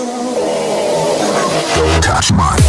Don't touch my